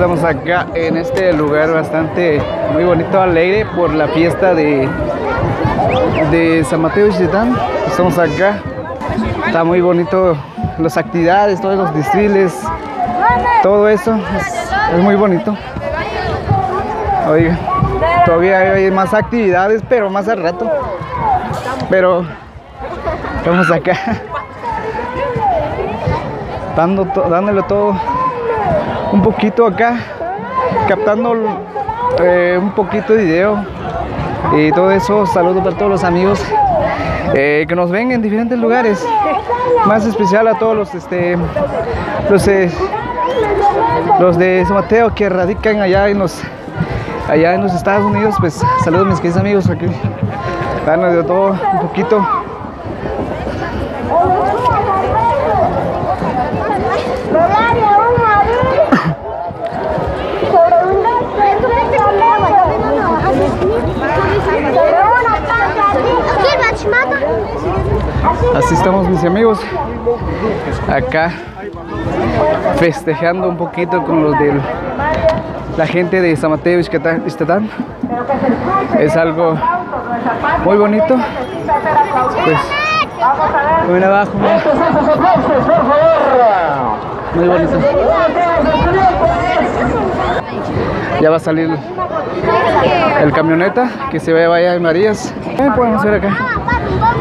Estamos acá en este lugar bastante muy bonito, alegre por la fiesta de, de San Mateo y. Estamos acá. Está muy bonito las actividades, todos los distriles, todo eso es, muy bonito. Oiga, todavía hay más actividades, pero más al rato. Pero estamos acá dando dándole todo un poquito acá, captando eh, un poquito de video y todo eso. Saludos para todos los amigos eh, que nos ven en diferentes lugares. Más especial a todos los, este, los, eh, los de San Mateo que radican allá en los, allá en los Estados Unidos. Pues saludos mis queridos amigos aquí. Danos de todo un poquito. Así estamos mis amigos. Acá festejando un poquito con los de la gente de San Mateo Ixtatán. Es algo muy bonito. Pues ven abajo. Muy bonito. Ya va a salir el camioneta que se ve allá en Marías. Eh, podemos ver acá.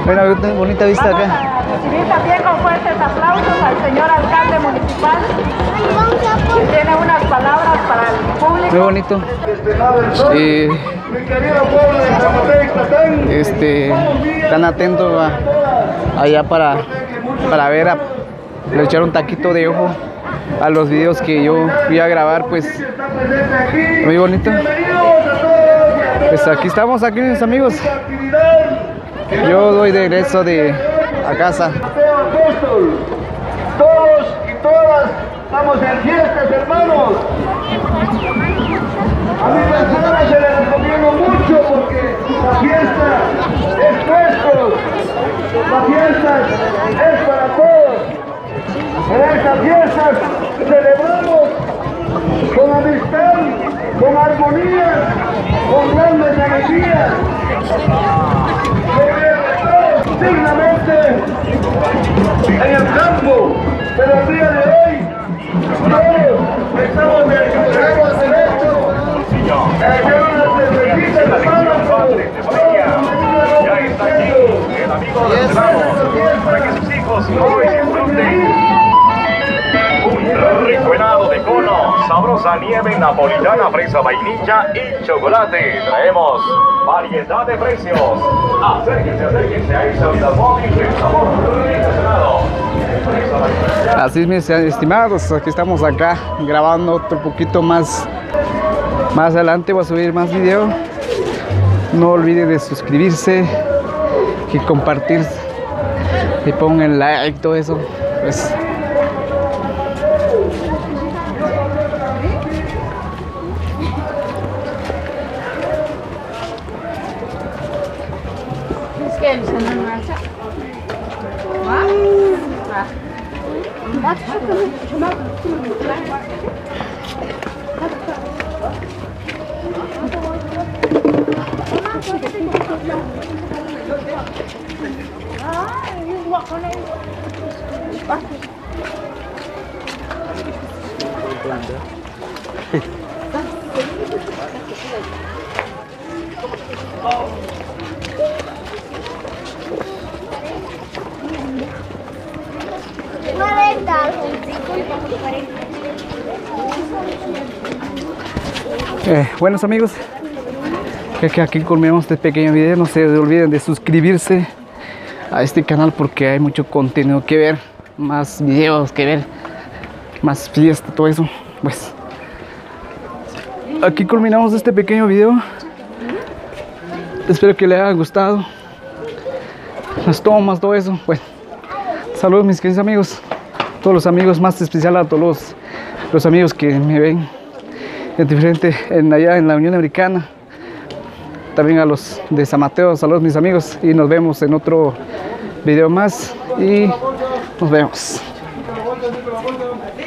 Bueno, bonita vista acá. Recibir también con fuertes aplausos al señor alcalde municipal, que tiene unas palabras para el público. Muy bonito. Y este, están atentos a- allá para, para ver, a, le echar un taquito de ojo a los videos que yo fui a grabar, pues muy bonito. Pues aquí estamos, aquí mis amigos. Yo doy de regreso de a casa. Todos y todas estamos en fiestas, hermanos. Pero el día de hoy todos estamos en el derecho, cervecitas de páramo, Ya está aquí el amigo de para que sus hijos hoy disfruten. Rico helado de cono, sabrosa nieve napolitana, fresa, vainilla y chocolate. Traemos variedad de precios. Acérquense, acérquense a esa vida móvil, el sabor. Así mis estimados, aquí estamos acá grabando otro poquito más. Más adelante voy a subir más video. No olviden de suscribirse y compartir y pongan like, todo eso. Pues, Oh. Eh, buenos amigos, que aquí culminamos este pequeño video. No se olviden de suscribirse a este canal porque hay mucho contenido que ver, más videos que ver, más fiesta, todo eso. Pues aquí culminamos este pequeño video. Espero que les haya gustado. Las tomas, todo eso. Bueno, saludos mis queridos amigos. Todos los amigos, más especial a todos los, amigos que me ven en diferente, en allá en la Unión Americana. También a los de San Mateo, saludos mis amigos. Y nos vemos en otro video más. Y nos vemos.